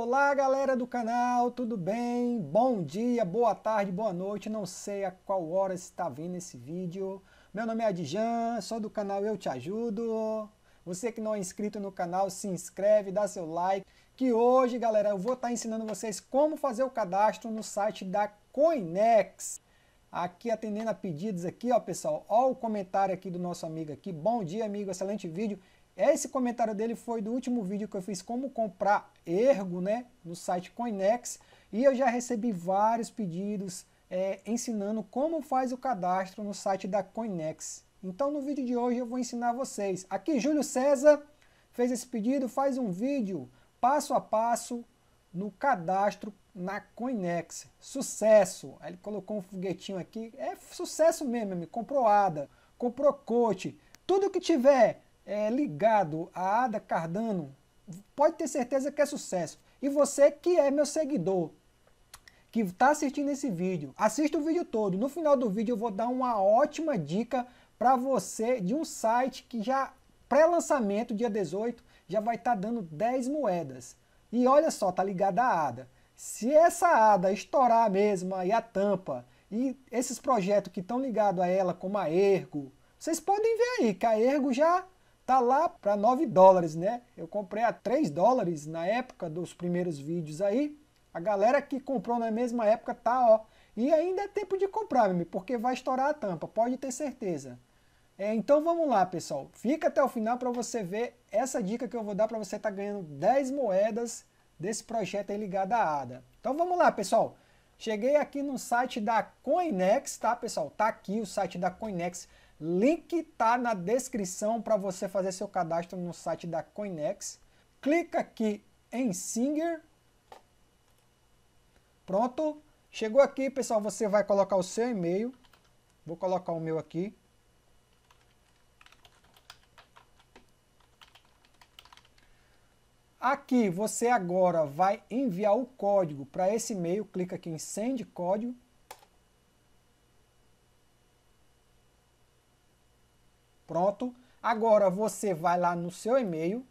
Olá galera do canal, tudo bem? Bom dia, boa tarde, boa noite, não sei a qual hora está vendo esse vídeo. Meu nome é Adjan, sou do canal Eu Te Ajudo. Você que não é inscrito no canal, se inscreve, dá seu like. Que hoje, galera, eu vou estar ensinando vocês como fazer o cadastro no site da Coinex. Aqui atendendo a pedidos aqui, ó pessoal, ó o comentário aqui do nosso amigo aqui. Bom dia, amigo, excelente vídeo. Esse comentário dele foi do último vídeo que eu fiz como comprar ergo, né, no site Coinex, e eu já recebi vários pedidos é, ensinando como faz o cadastro no site da Coinex. Então no vídeo de hoje eu vou ensinar vocês. Aqui Júlio César fez esse pedido, faz um vídeo passo a passo no cadastro na Coinex. Sucesso! Ele colocou um foguetinho aqui, é sucesso mesmo, me comprou ADA, comprou coach, tudo que tiver é, ligado a Ada Cardano, pode ter certeza que é sucesso. E você que é meu seguidor, que está assistindo esse vídeo, assista o vídeo todo. No final do vídeo eu vou dar uma ótima dica para você de um site que já pré-lançamento, dia 18, já vai estar tá dando 10 moedas. E olha só, tá ligada a ADA. Se essa ADA estourar mesmo e a tampa, e esses projetos que estão ligados a ela, como a Ergo, vocês podem ver aí que a Ergo já tá lá para 9 dólares, né? Eu comprei a 3 dólares na época dos primeiros vídeos aí. A galera que comprou na mesma época tá, ó. E ainda é tempo de comprar, porque vai estourar a tampa, pode ter certeza. É, então vamos lá, pessoal. Fica até o final para você ver essa dica que eu vou dar para você estar tá ganhando 10 moedas desse projeto aí ligado à ADA. Então vamos lá, pessoal. Cheguei aqui no site da Coinex, tá, pessoal? Tá aqui o site da Coinex. Link tá na descrição para você fazer seu cadastro no site da Coinex. Clica aqui em Singer. Pronto. Chegou aqui, pessoal, você vai colocar o seu e-mail. Vou colocar o meu aqui. Aqui você agora vai enviar o código para esse e-mail. Clica aqui em Send Código. Pronto. Agora você vai lá no seu e-mail,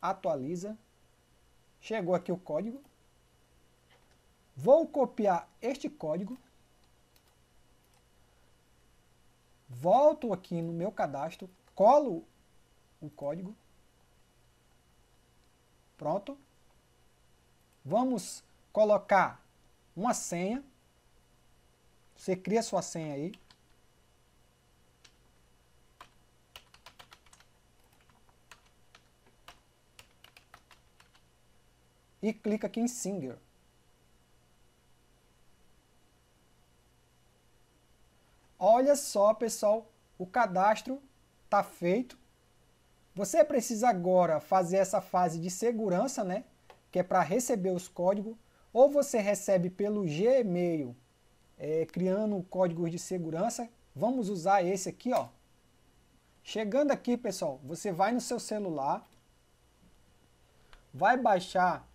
atualiza. Chegou aqui o código. Vou copiar este código. Volto aqui no meu cadastro, colo o código. Pronto. Vamos colocar uma senha. Você cria sua senha aí. E clica aqui em Singer. Olha só, pessoal, o cadastro está feito. Você precisa agora fazer essa fase de segurança, né? Que é para receber os códigos. Ou você recebe pelo Gmail, é, criando códigos de segurança. Vamos usar esse aqui, ó. Chegando aqui, pessoal, você vai no seu celular, vai baixar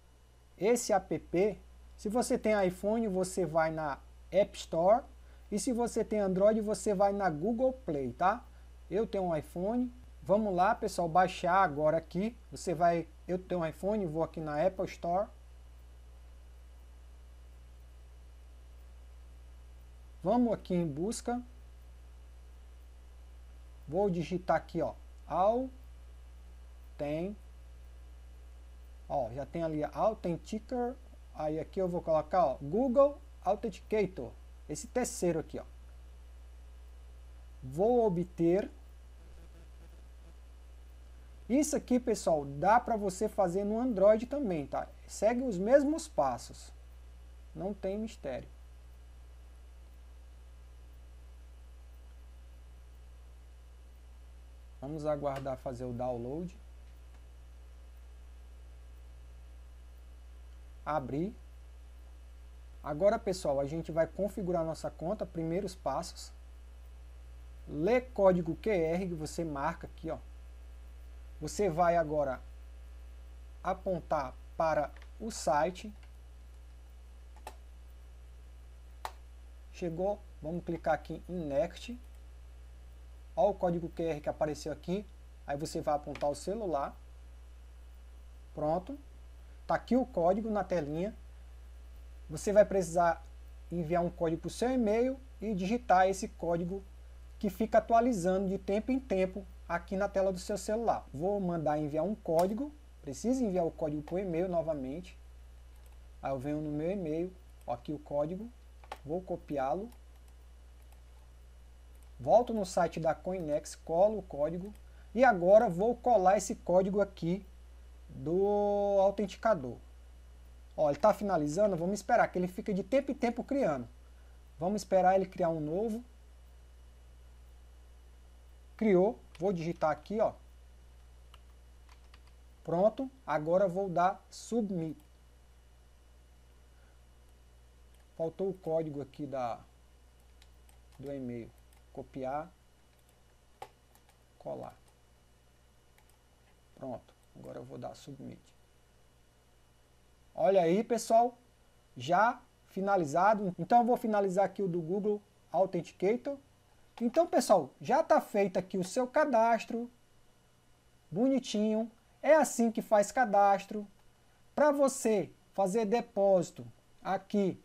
esse app, se você tem iPhone, você vai na App Store. E se você tem Android, você vai na Google Play, tá? Eu tenho um iPhone. Vamos lá, pessoal, baixar agora aqui. Você vai... Eu tenho um iPhone, vou aqui na Apple Store. Vamos aqui em busca. Vou digitar aqui, ó. Al tem Ó, já tem ali Authenticator. Aí aqui eu vou colocar, ó, Google Authenticator. Esse terceiro aqui, ó. Vou obter. Isso aqui, pessoal, dá para você fazer no Android também, tá? Segue os mesmos passos. Não tem mistério. Vamos aguardar fazer o download. Abrir. Agora, pessoal, a gente vai configurar nossa conta, primeiros passos. Lê código QR que você marca aqui, ó. Você vai agora apontar para o site. Chegou, vamos clicar aqui em Next. Olha o código QR que apareceu aqui. Aí você vai apontar o celular. Pronto. Está aqui o código na telinha. Você vai precisar enviar um código para o seu e-mail e digitar esse código que fica atualizando de tempo em tempo aqui na tela do seu celular. Vou mandar enviar um código, preciso enviar o código para o e-mail novamente. Aí eu venho no meu e-mail, aqui o código, vou copiá-lo, volto no site da Coinex, colo o código e agora vou colar esse código aqui do autenticador. Ó, ele está finalizando, vamos esperar que ele fique de tempo em tempo criando. Vamos esperar ele criar um novo. Criou, vou digitar aqui, ó. Pronto, agora vou dar submit. Faltou o código aqui da do e-mail. Copiar, colar. Pronto, agora eu vou dar submit. Olha aí, pessoal, já finalizado. Então eu vou finalizar aqui o do Google Authenticator. Então, pessoal, já está feito aqui o seu cadastro, bonitinho. É assim que faz cadastro. Para você fazer depósito aqui,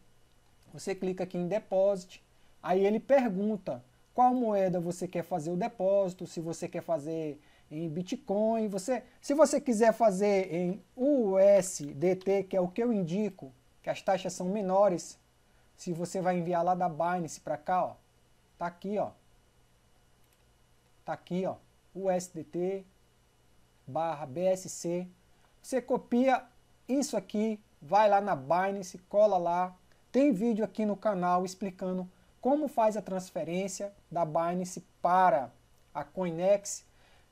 você clica aqui em Deposit, aí ele pergunta qual moeda você quer fazer o depósito, se você quer fazer em Bitcoin. Você, se você quiser fazer em USDT, que é o que eu indico, que as taxas são menores, se você vai enviar lá da Binance para cá, ó, tá aqui, ó. Tá aqui, ó, USDT barra BSC. Você copia isso aqui, vai lá na Binance, cola lá. Tem vídeo aqui no canal explicando como faz a transferência da Binance para a Coinex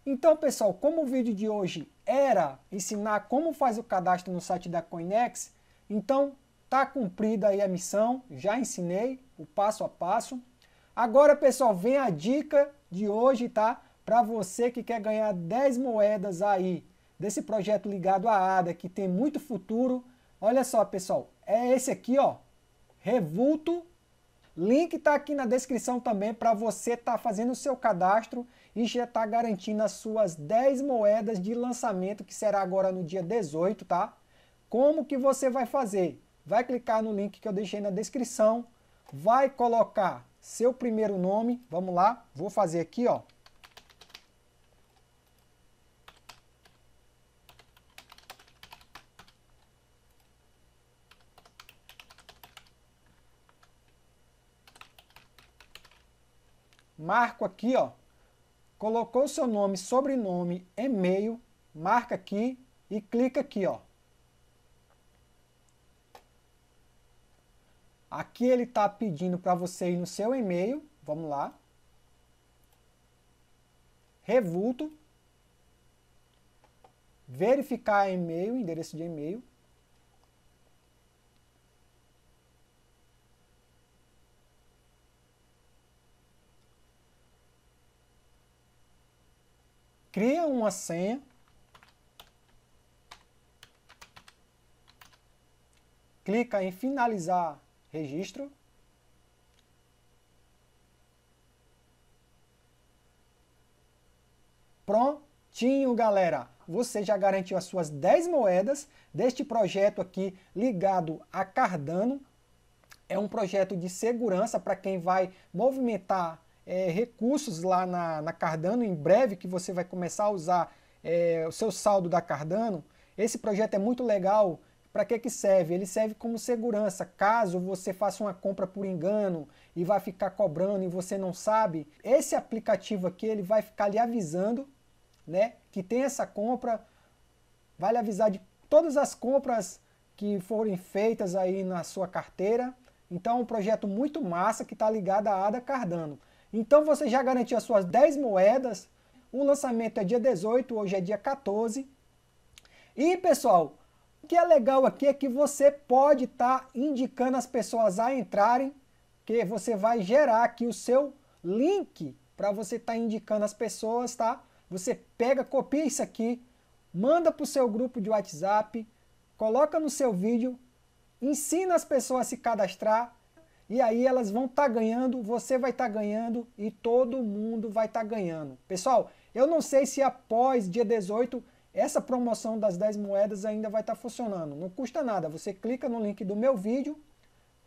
então, pessoal, como o vídeo de hoje era ensinar como faz o cadastro no site da Coinex, então tá cumprida aí a missão, já ensinei o passo a passo. Agora, pessoal, vem a dica de hoje, tá? Para você que quer ganhar 10 moedas aí desse projeto ligado à ADA, que tem muito futuro. Olha só, pessoal, é esse aqui, ó, Revulto. Link tá aqui na descrição também para você estar tá fazendo o seu cadastro e já está garantindo as suas 10 moedas de lançamento, que será agora no dia 18, tá? Como que você vai fazer? Vai clicar no link que eu deixei na descrição, vai colocar seu primeiro nome, vamos lá, vou fazer aqui, ó. Marco aqui, ó, colocou seu nome, sobrenome, e-mail, marca aqui e clica aqui, ó. Aqui ele está pedindo para você ir no seu e-mail, vamos lá. Revulto. Verificar e-mail, endereço de e-mail. Cria uma senha, clica em finalizar registro, Prontinho, galera! Você já garantiu as suas 10 moedas deste projeto aqui ligado a Cardano. É um projeto de segurança para quem vai movimentar é, recursos lá na, na, Cardano em breve, que você vai começar a usar é, o seu saldo da Cardano. Esse projeto é muito legal. Para que, que serve? Ele serve como segurança. Caso você faça uma compra por engano e vai ficar cobrando e você não sabe, esse aplicativo aqui ele vai ficar lhe avisando né, que tem essa compra, vai lhe avisar de todas as compras que forem feitas aí na sua carteira. Então é um projeto muito massa que está ligado à ADA Cardano. Então você já garantiu as suas 10 moedas. O lançamento é dia 18, hoje é dia 14. E pessoal, o que é legal aqui é que você pode estar tá indicando as pessoas a entrarem, que você vai gerar aqui o seu link para você estar tá indicando as pessoas, tá? Você pega, copia isso aqui, manda para o seu grupo de WhatsApp, coloca no seu vídeo, ensina as pessoas a se cadastrar, e aí elas vão estar tá ganhando, você vai estar tá ganhando e todo mundo vai estar tá ganhando. Pessoal, eu não sei se após dia 18 essa promoção das 10 moedas ainda vai estar tá funcionando. Não custa nada, você clica no link do meu vídeo,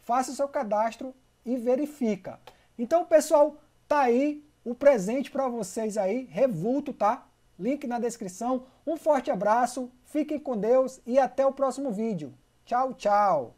faça o seu cadastro e verifica. Então, pessoal, tá aí o presente para vocês aí, Revulto, tá? Link na descrição. Um forte abraço, fiquem com Deus e até o próximo vídeo. Tchau, tchau!